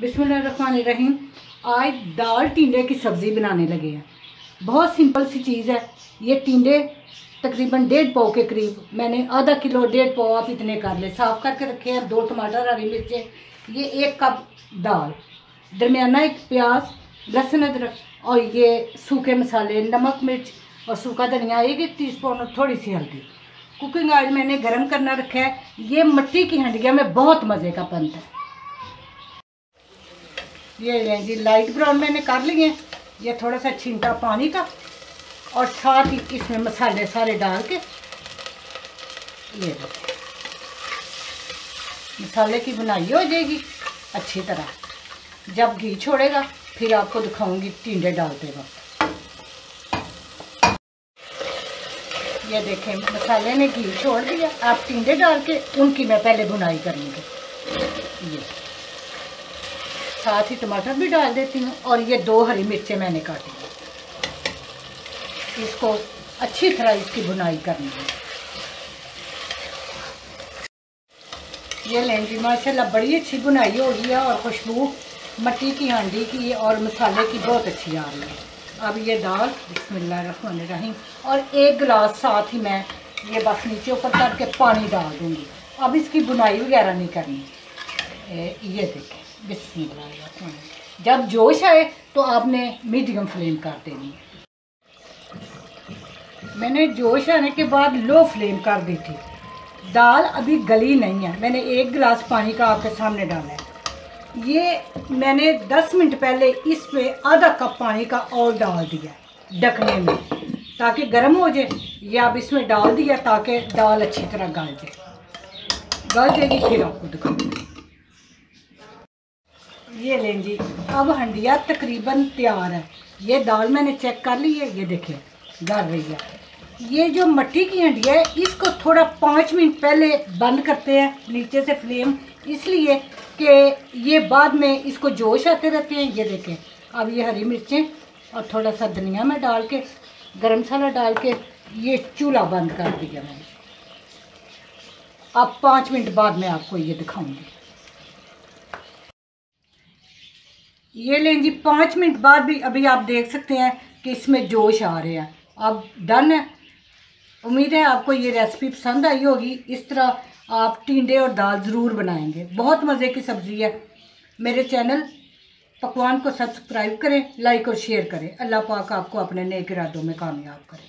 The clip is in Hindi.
बिस्मिल्लाहिर्रहमानिर्रहीम। आज दाल टिंडे की सब्ज़ी बनाने लगे हैं। बहुत सिंपल सी चीज़ है। ये टिंडे तकरीबन डेढ़ पाव के करीब। मैंने आधा किलो, डेढ़ पाव आप इतने कर ले। साफ़ करके रखे हैं। दो टमाटर, हरी मिर्चें। ये एक कप दाल। दरमियाना एक प्याज, लहसुन, अदरक और ये सूखे मसाले, नमक, मिर्च और सूखा धनिया। एक एक टी स्पून और थोड़ी सी हल्दी। कुकिंग ऑयल मैंने गर्म करना रखा है। ये मिट्टी की हंडिया में बहुत मज़े का बनता है। ये लें जी लाइट ब्राउन मैंने कर लिए ये थोड़ा सा छींटा पानी का और साथ ही इसमें मसाले सारे डाल के ये मसाले की बुनाई हो जाएगी अच्छी तरह। जब घी छोड़ेगा, फिर आपको दिखाऊँगी टिंडे डालते वक्त। ये देखें, मसाले ने घी छोड़ दिया। आप टिंडे डाल के उनकी मैं पहले बुनाई करूँगी। ये। साथ ही टमाटर भी डाल देती हूँ और ये दो हरी मिर्चें मैंने काटी इसको अच्छी तरह इसकी बुनाई करनी है। ये लें जी माशाल्लाह, बड़ी अच्छी बुनाई हो गई है और खुशबू मट्टी की, हांडी की और मसाले की बहुत अच्छी आ रही है। अब ये दाल बिस्मिल्लाहिर्रहमानिर्रहीम और एक गिलास साथ ही मैं ये बस नीचे ऊपर करके पानी डाल दूँगी। अब इसकी बुनाई वगैरह नहीं करनी। ये देखें। जब जोश आए तो आपने मीडियम फ्लेम कर देनी। मैंने जोश आने के बाद लो फ्लेम कर दी थी। दाल अभी गली नहीं है। मैंने एक गिलास पानी का आपके सामने डाला है। ये मैंने 10 मिनट पहले इस पे आधा कप पानी का और डाल दिया ढकने में, ताकि गर्म हो जाए, ये अब इसमें डाल दिया ताकि दाल अच्छी तरह गल जाए। गल जाएगी, फिर आपको दिखाऊँगी। ये लें जी, अब हंडिया तकरीबन तैयार है। ये दाल मैंने चेक कर ली है, ये देखिए, गल रही है। ये जो मट्टी की हंडिया है, इसको थोड़ा पाँच मिनट पहले बंद करते हैं, नीचे से फ्लेम। इसलिए कि ये बाद में इसको जोश आते रहते हैं, ये देखें। अब ये हरी मिर्चें और थोड़ा सा धनिया में डाल के, गरम मसाला डाल के, ये चूल्हा बंद कर दिया मैंने। अब पाँच मिनट बाद मैं आपको ये दिखाऊँगी। ये लें जी, पाँच मिनट बाद भी अभी आप देख सकते हैं कि इसमें जोश आ रहे हैं। अब डन है। उम्मीद है आपको ये रेसिपी पसंद आई होगी। इस तरह आप टिंडे और दाल ज़रूर बनाएँगे। बहुत मज़े की सब्ज़ी है। मेरे चैनल पकवान को सब्सक्राइब करें लाइक और शेयर करें। अल्लाह पाक आपको अपने नेक इरादों में कामयाब करें।